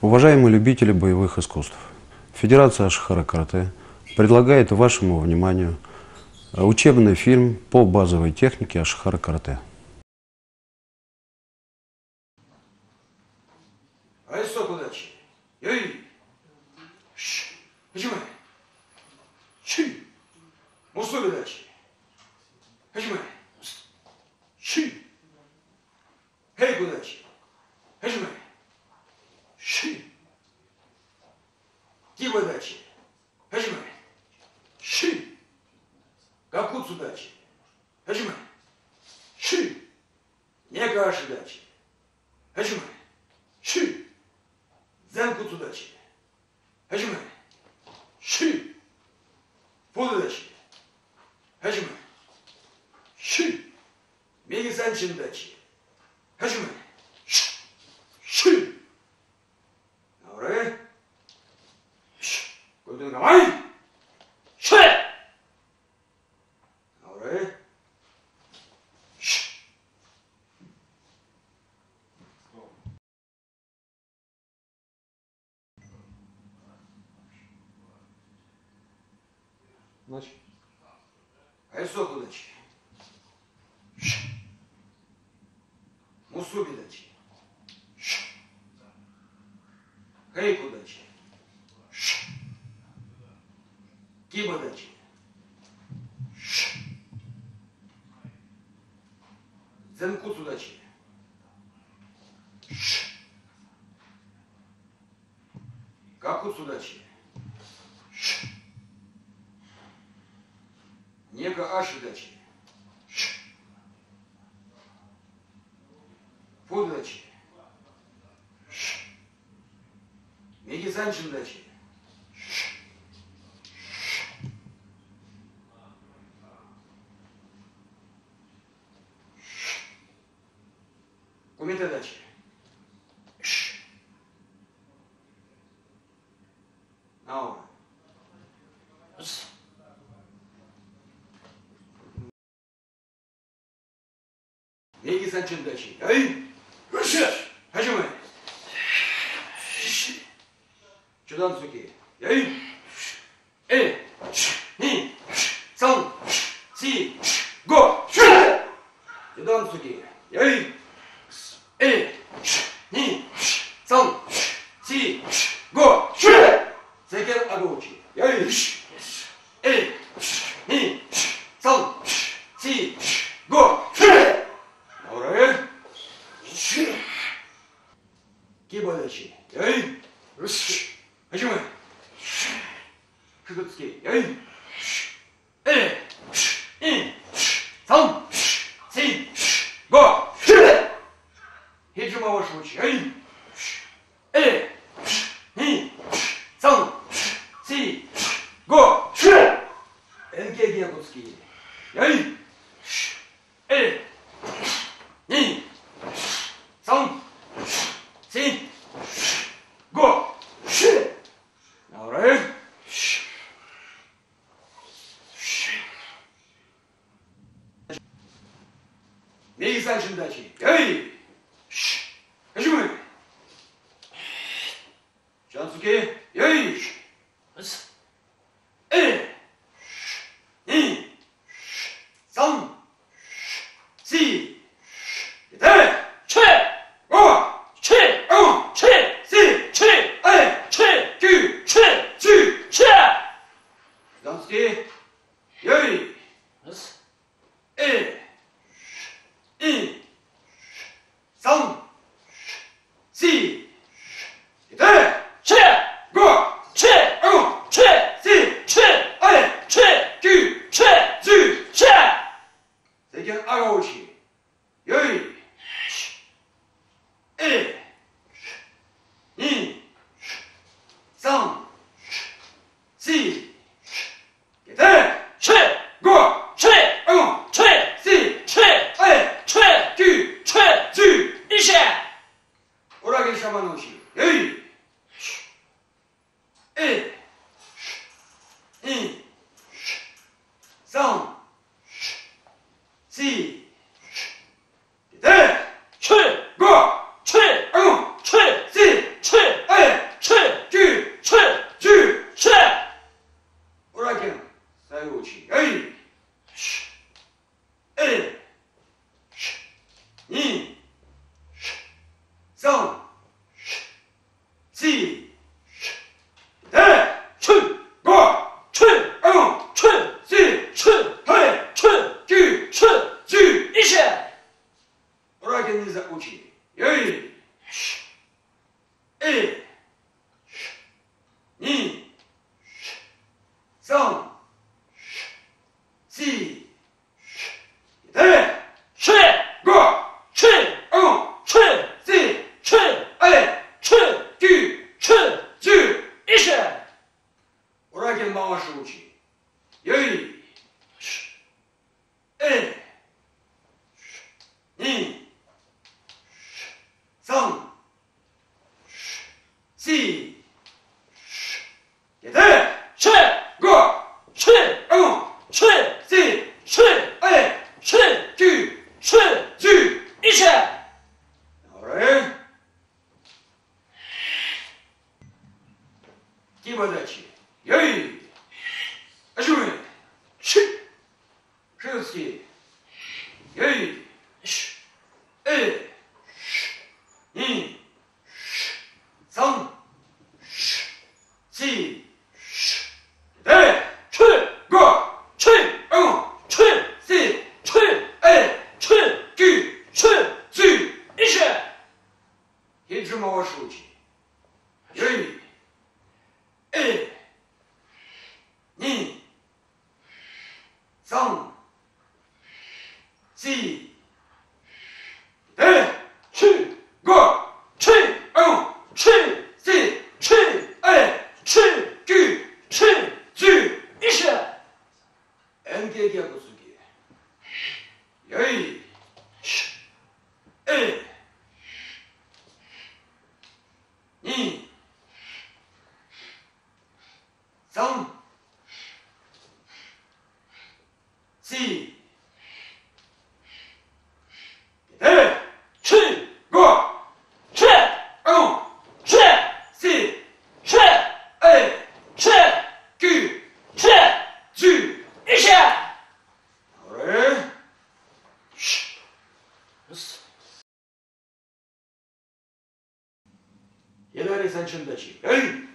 Уважаемые любители боевых искусств, Федерация Шахара Карате предлагает вашему вниманию учебный фильм по базовой технике Ашхара Карате. Hey, good Кивай дальше. Хаджима. Ши. Какут судачи. Хаджима. Ши. Не каши дачи. Хаджима. Ши. Зенку судачи. Хаджима. Ши. Пуду дачи. Хаджима. Ши. Меги санчин дачи. Хаджима. Нега ашудачи. Пудачи. Мегизанчиндачи. 非常经得起。哎，不是。Ne izan 진다지. 에이! valoriza o dinheiro. Ei! Ei! extension da și. Ei,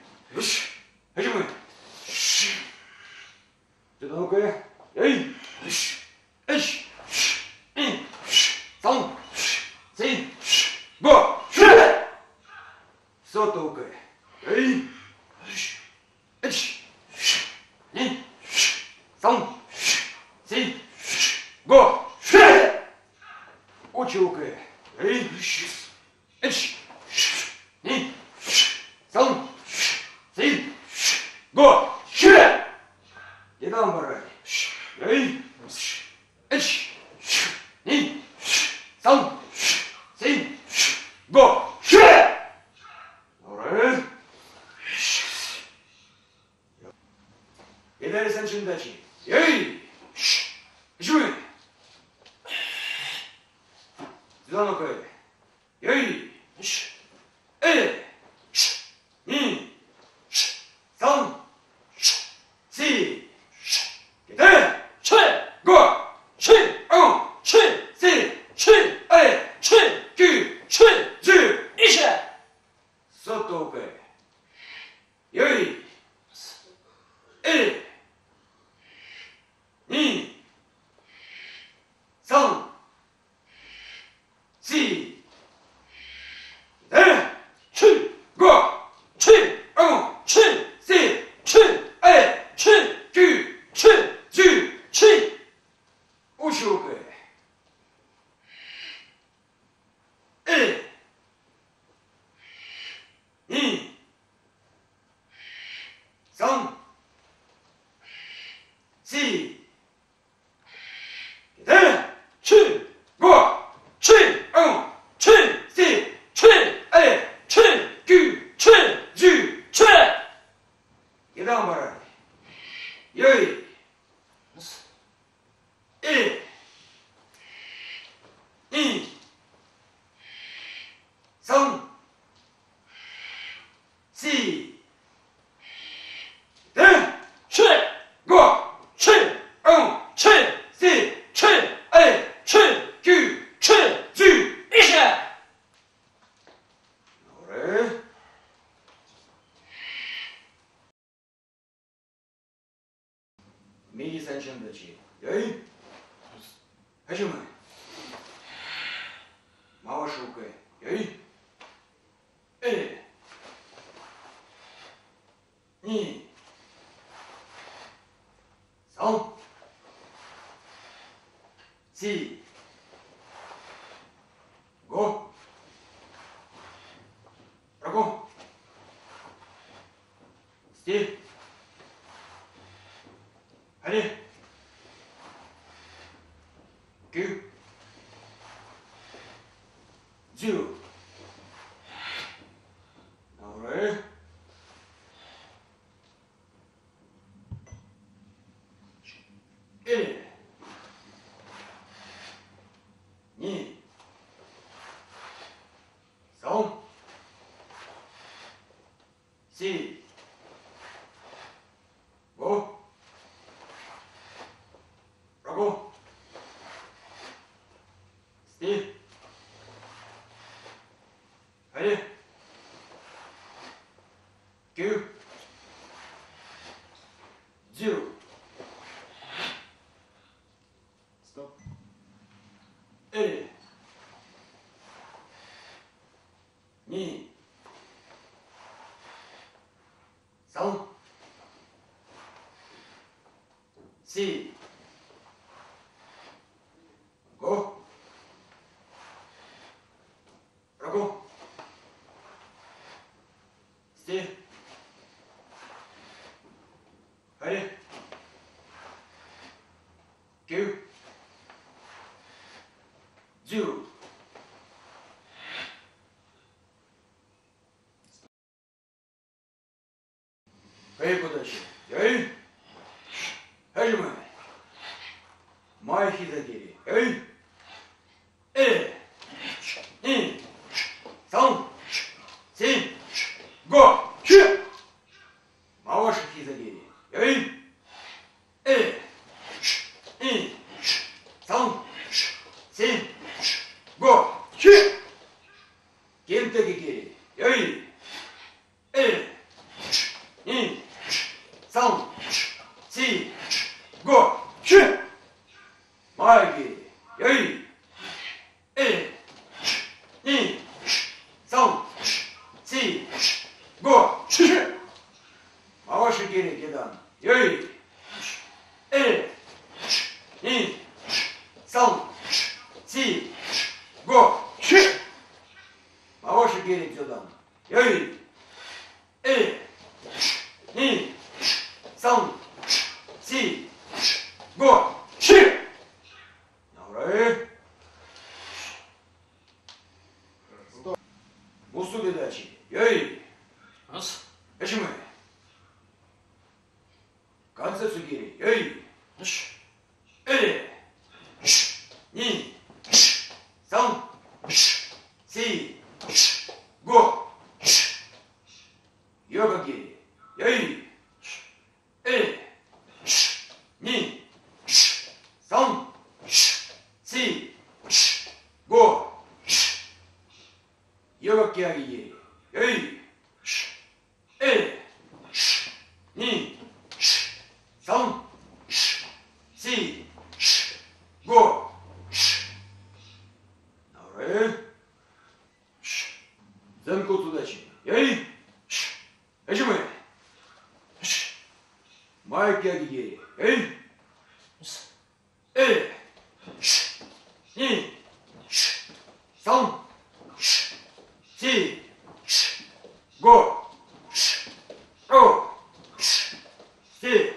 七、五、六、七、八、九、十。四、五、六、七、八、九。四、五、六、七、八、九、十。dedi ki, two.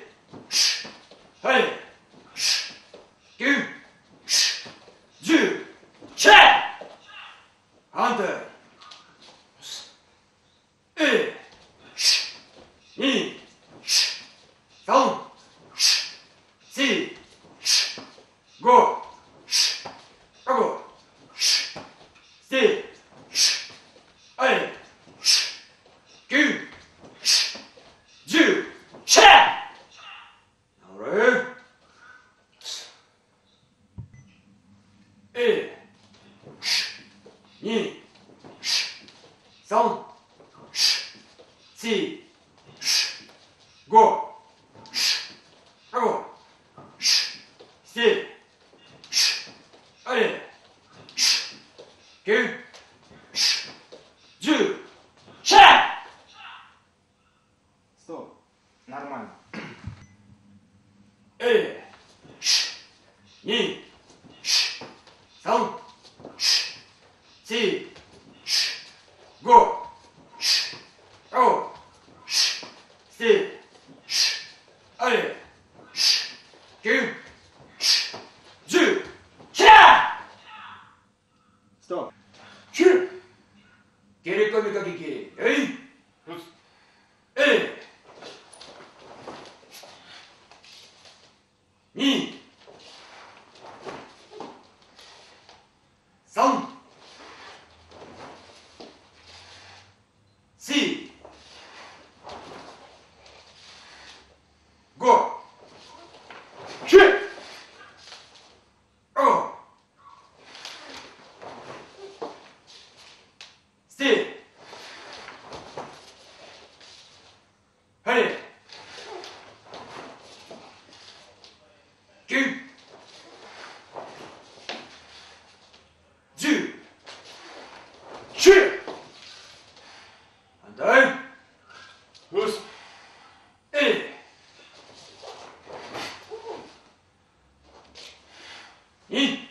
He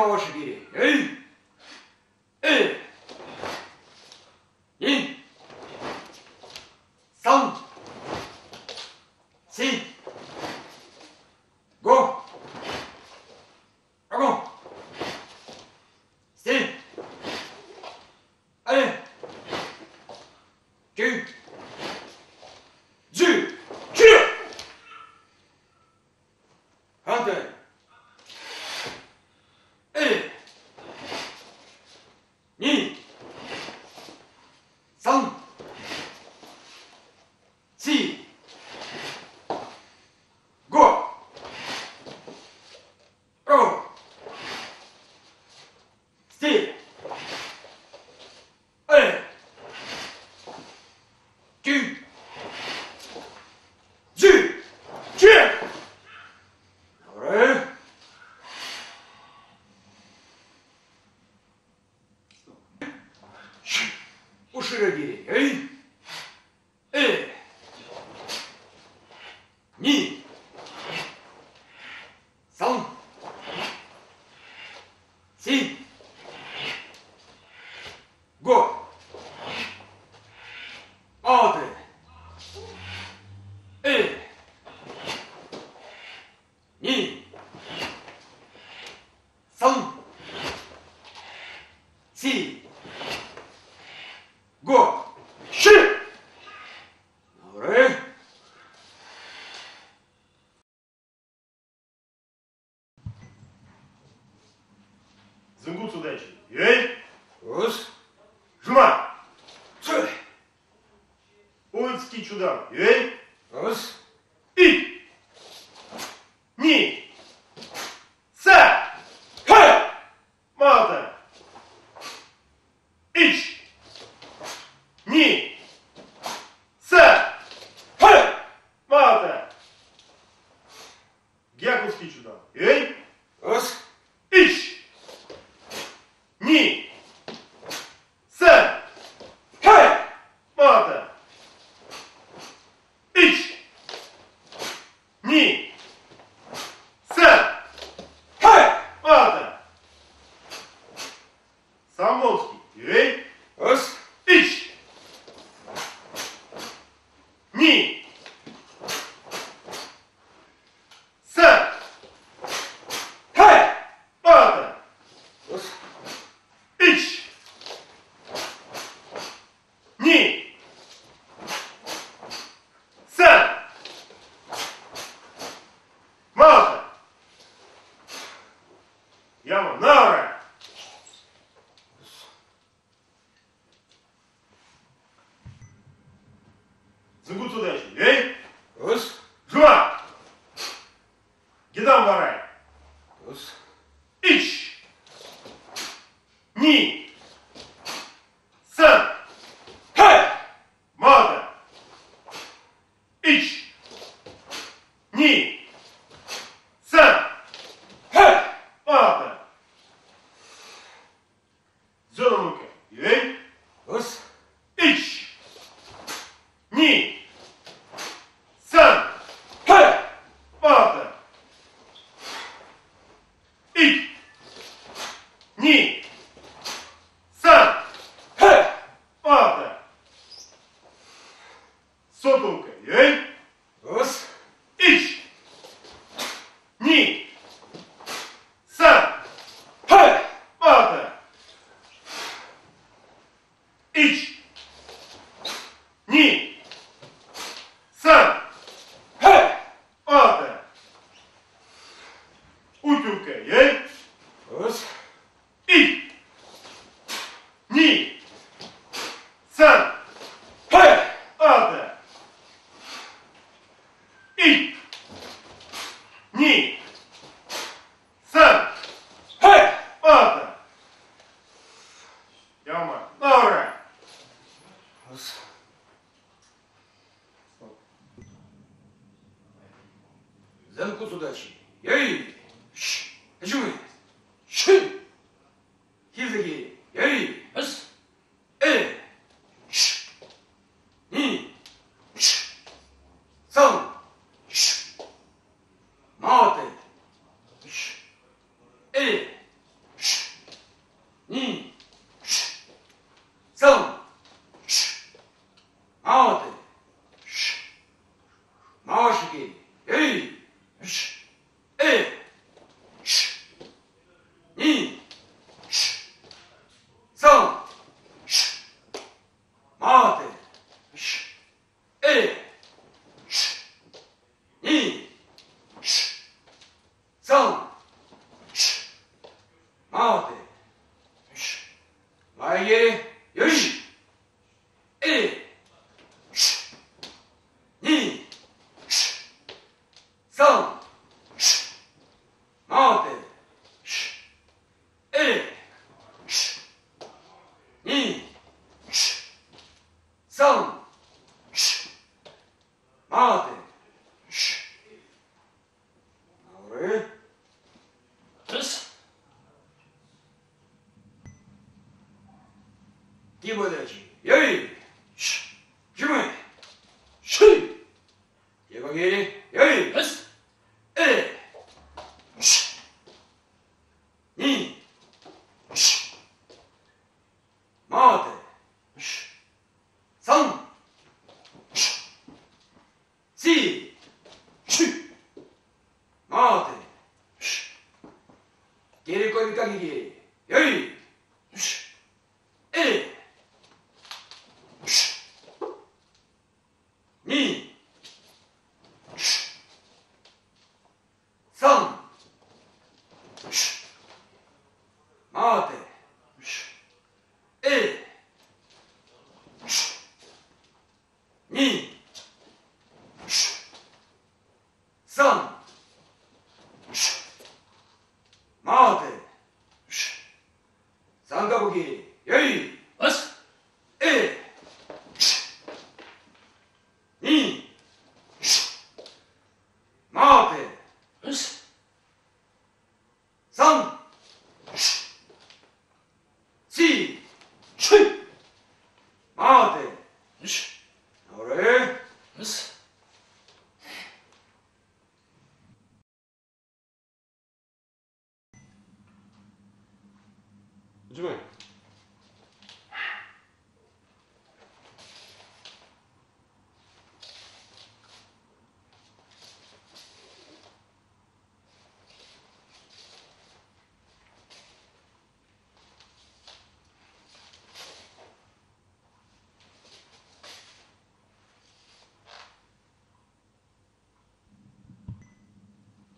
Ne možeš, Giri. Mm. koşuyor geri. Hey! Зынгуц удачи. Ей! Ус! Жума! Цой! Улицкий чудак. Ей! туда-сюда. de boa noite.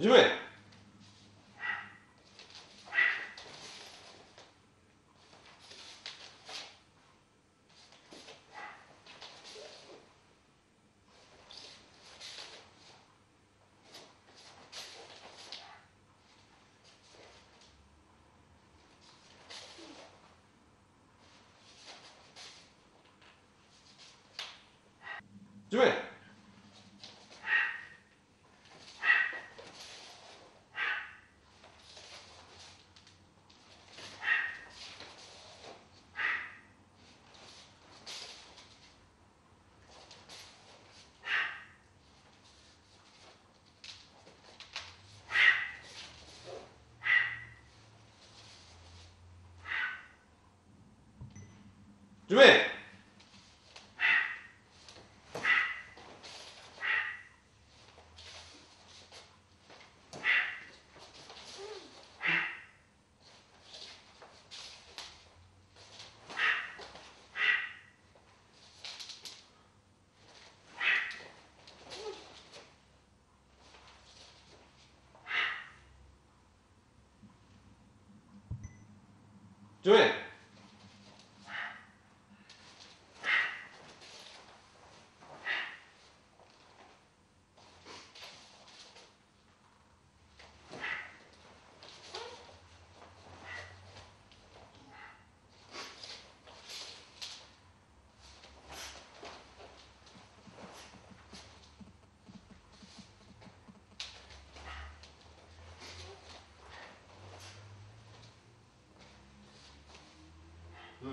요즘에 준비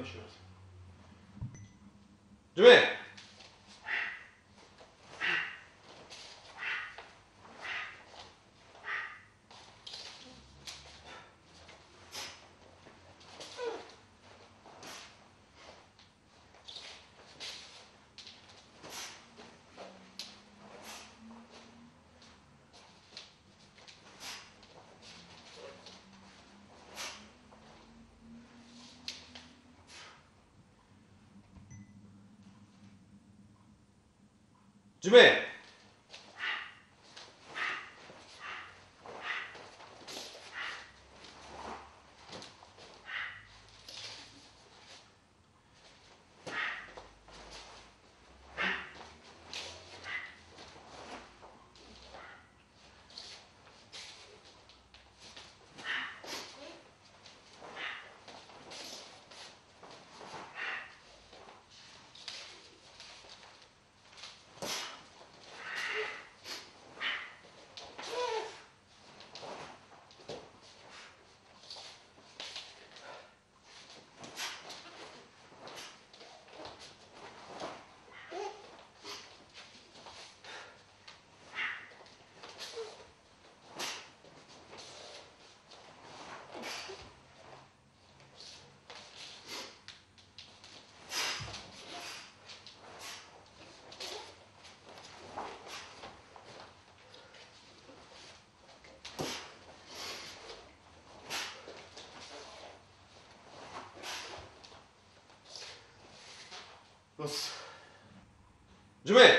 issues. Jimmy! 준비 よし準備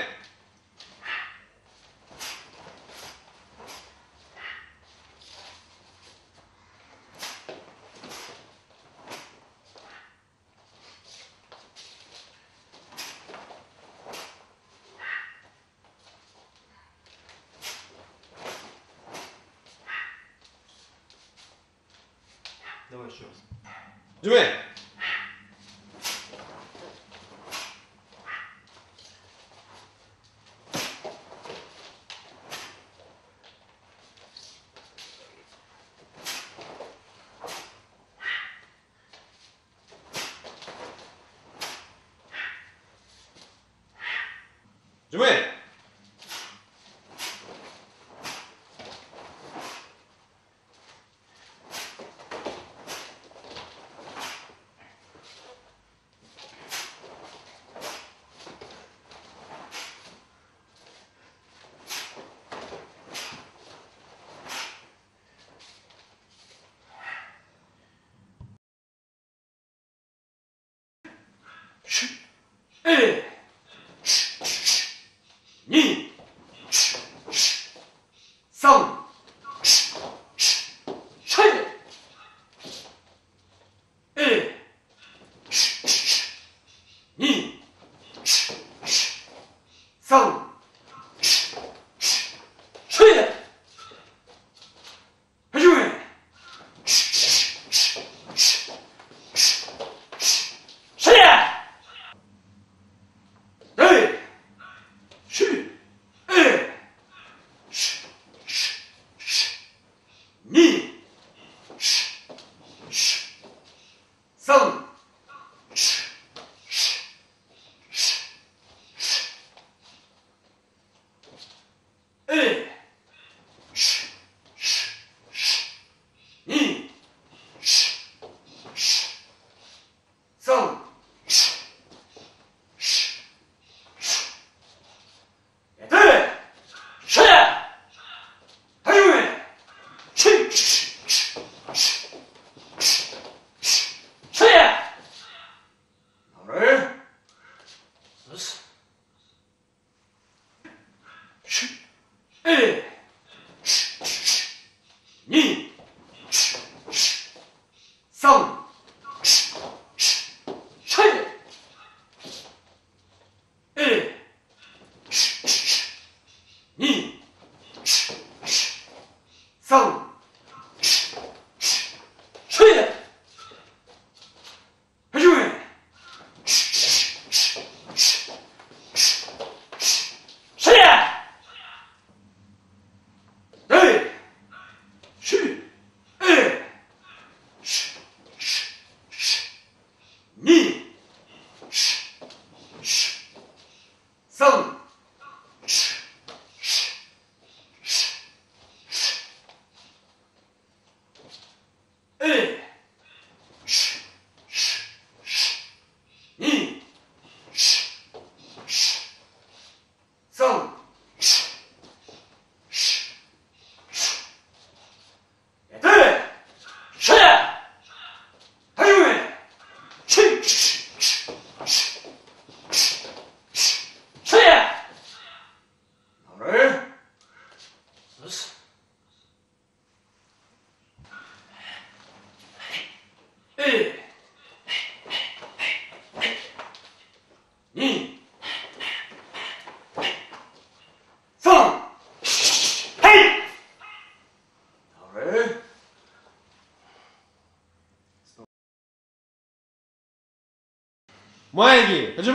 Moengue, cadê o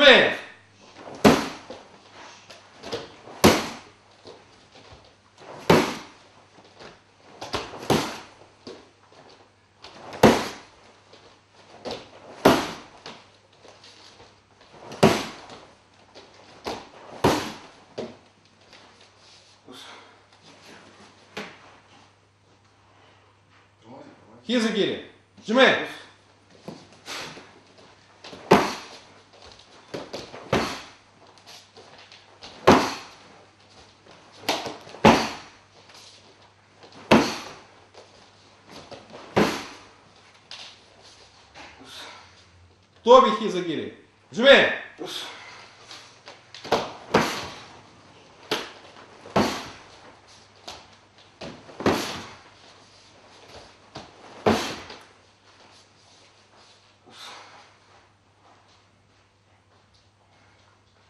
aqui, гири. Жмей. Тобихи загири. Живей!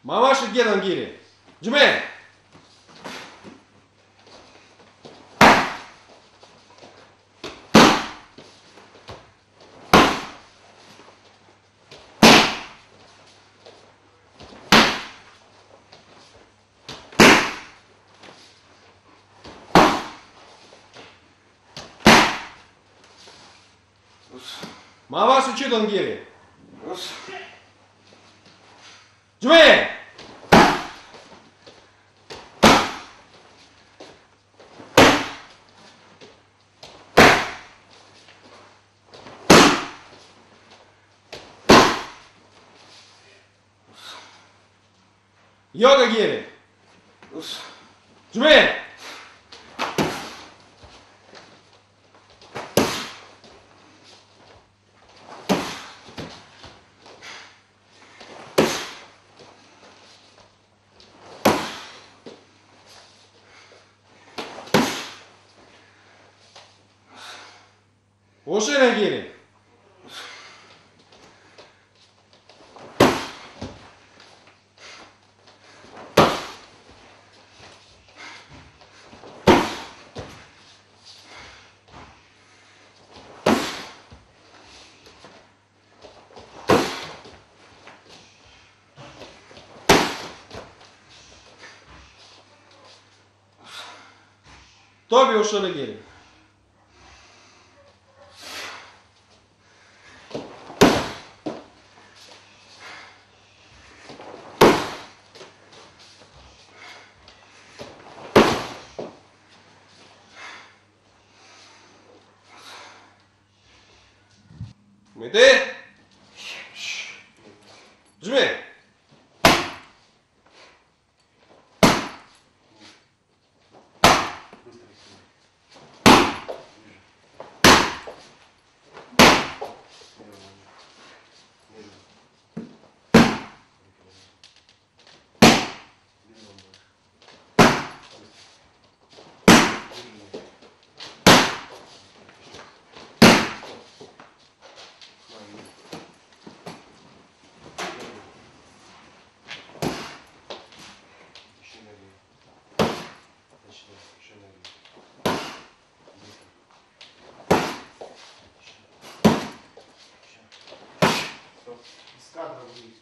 Мамаша Герангири. 回す中段ギリ。準備ヨガギリ。Tabii hoşuna gelin. Mete! padrão nisso.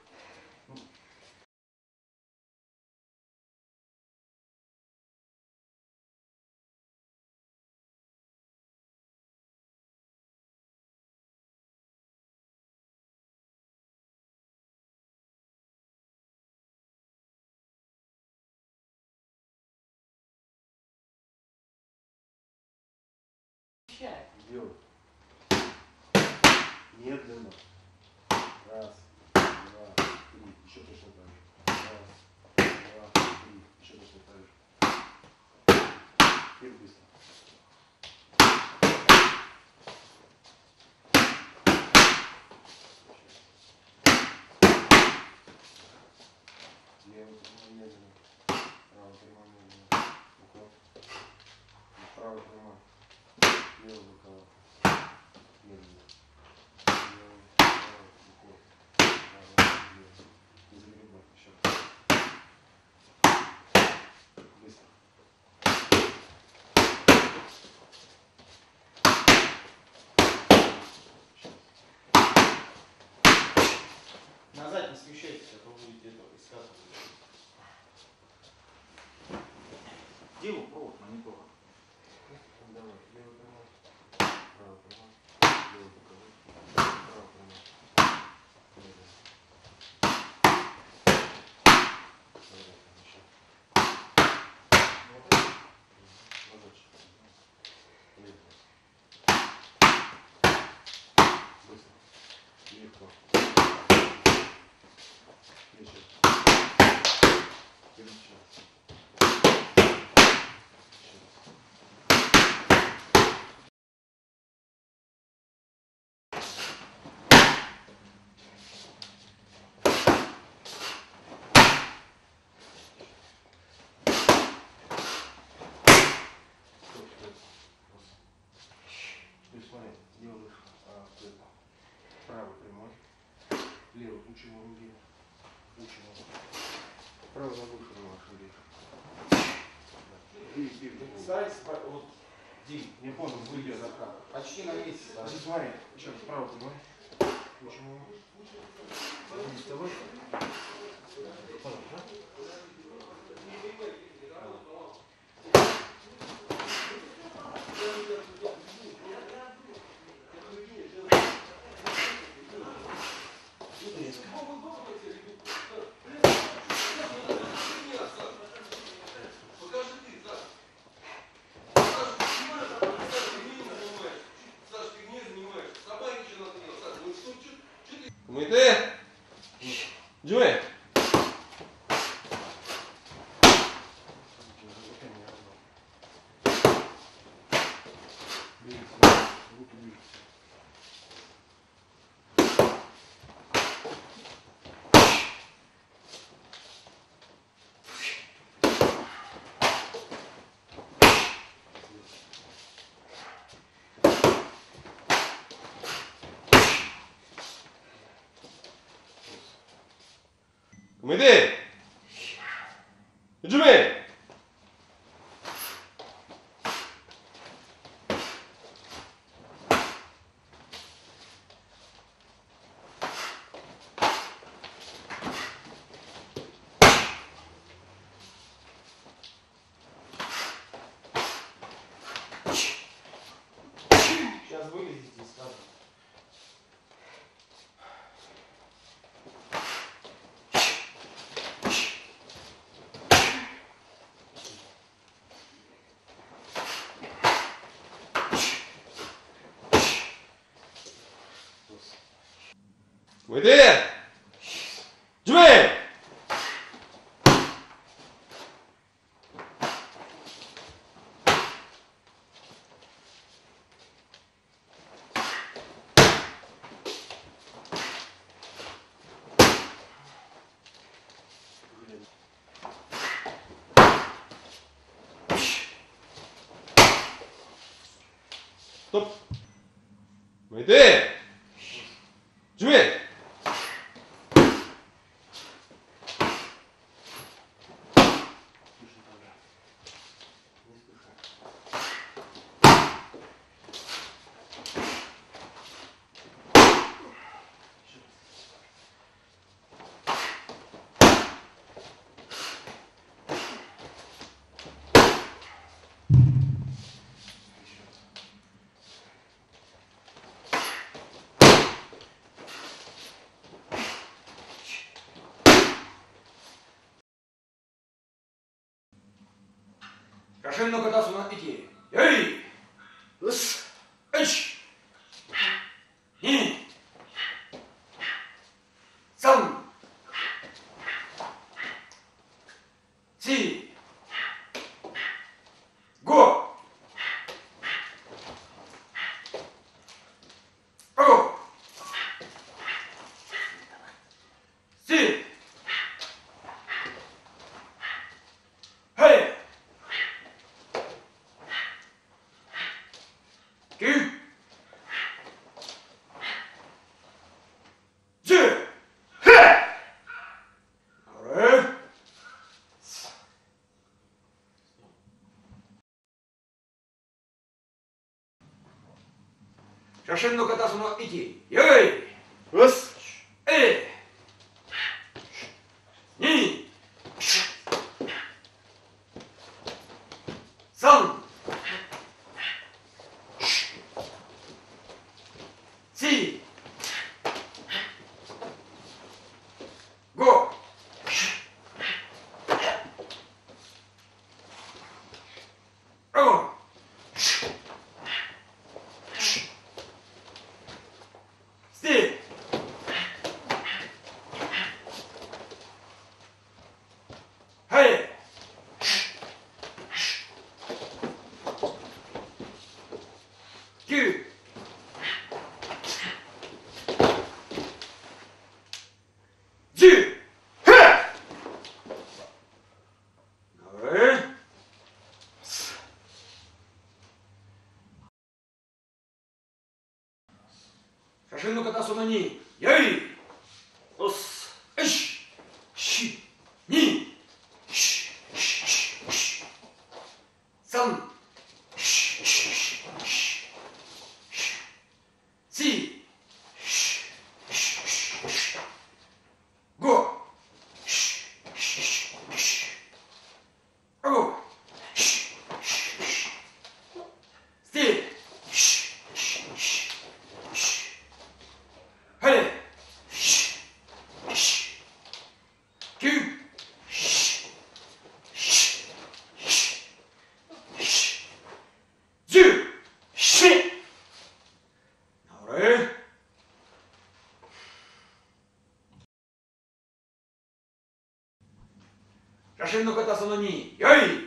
делаю. Медленно. Раз, два, три. Еще точно так же. Раз, два, три. Еще точно так же. Теперь быстро. Левый прямой медленно. Правый прямой медленно. Уход. Правый прямой левый боковой. Медленно. Левый, правый, уход. Ворот, левый. Не загребай. Еще раз. Быстро. Назад не смещайтесь, а то будете это искать. Делаю провод монитора. учим людей. Учим Право на душу на ваших людей. вот, Дим, не понял, были за Почти на месяц. Здесь смотри, еще справа давай. Почему? Вставай. Понятно. 왜 돼? 요즘에 within. 준비! 또 웨딩 прошельно когда сунат идеи. Эй! 写真の片その息よい主の方様に、よい主の方その2よい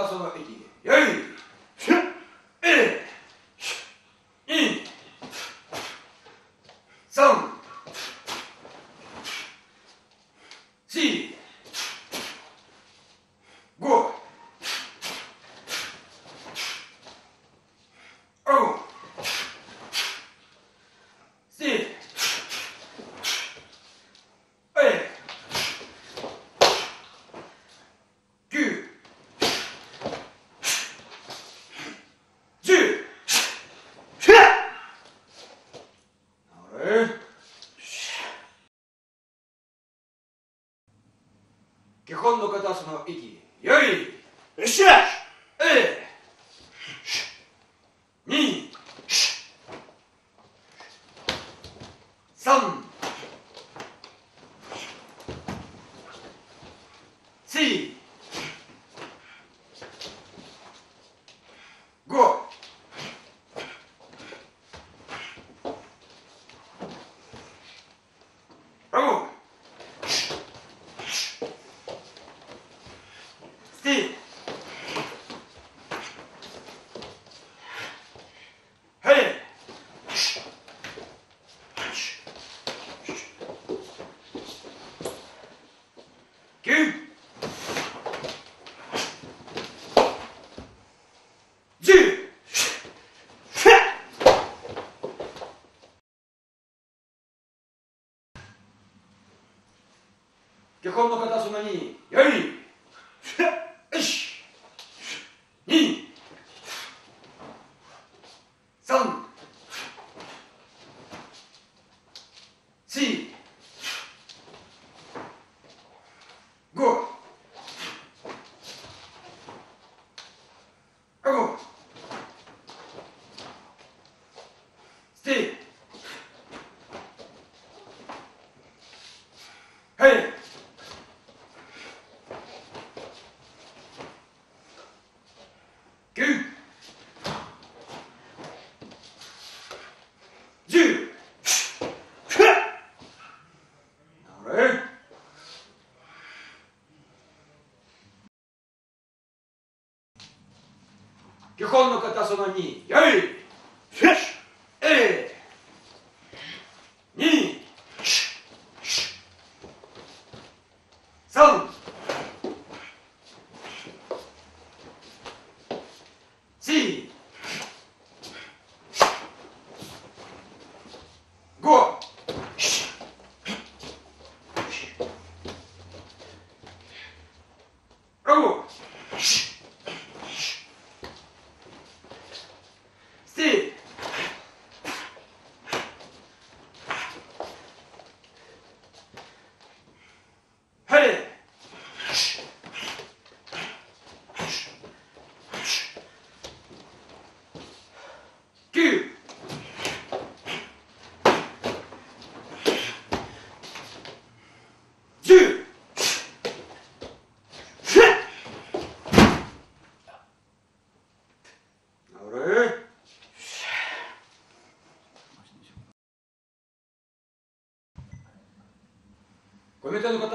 はその équilibre. でこの方様に「よい漁港の方そのやよい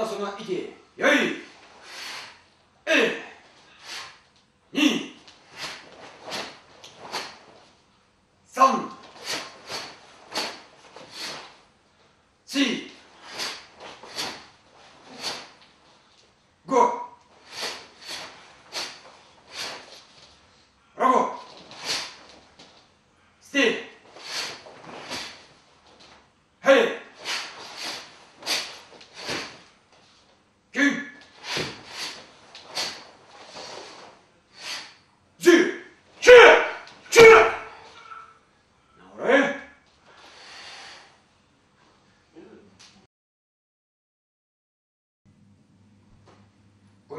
たその意気よい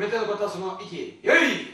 べてのことその息よい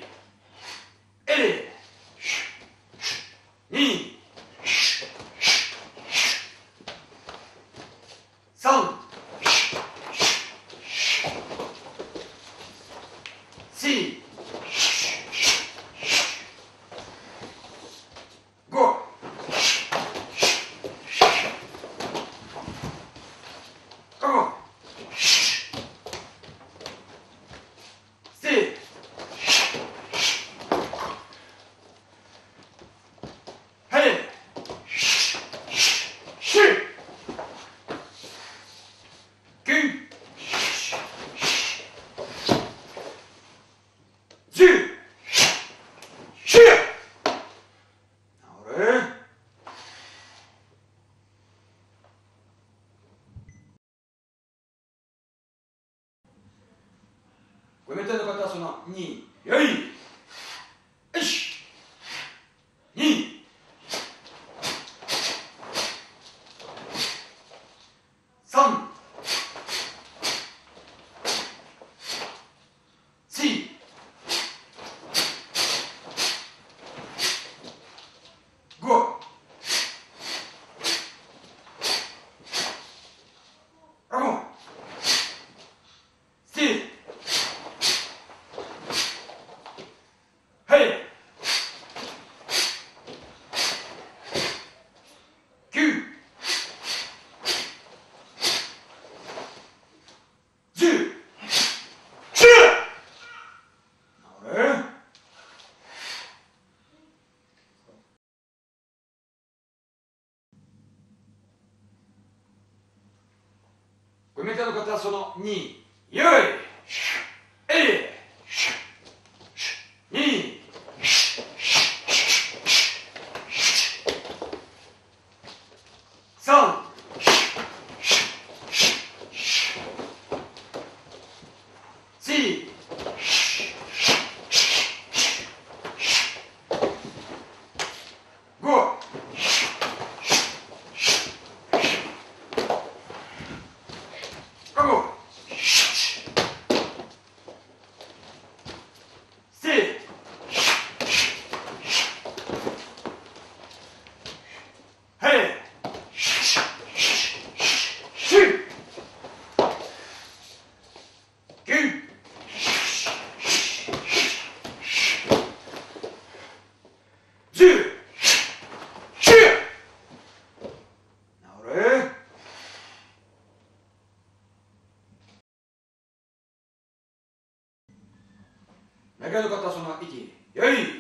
ごめんたの方はその2、よい組ての方はその2よいかの方その意義よい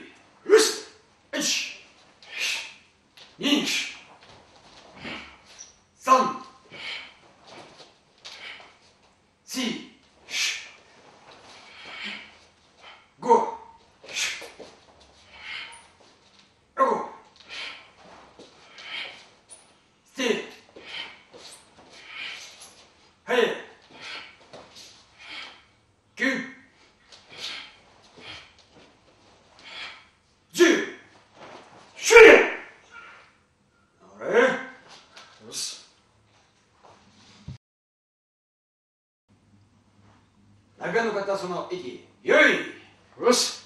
赤の方その息よいよし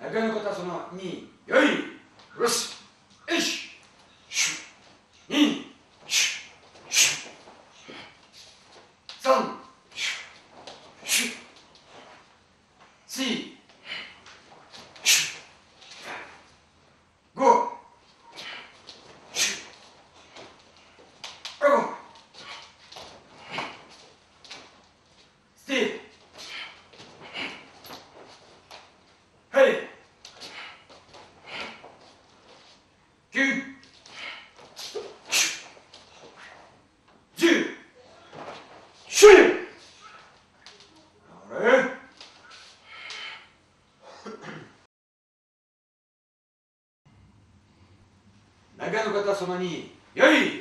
中の方その2 4、いよしよしいう方様よい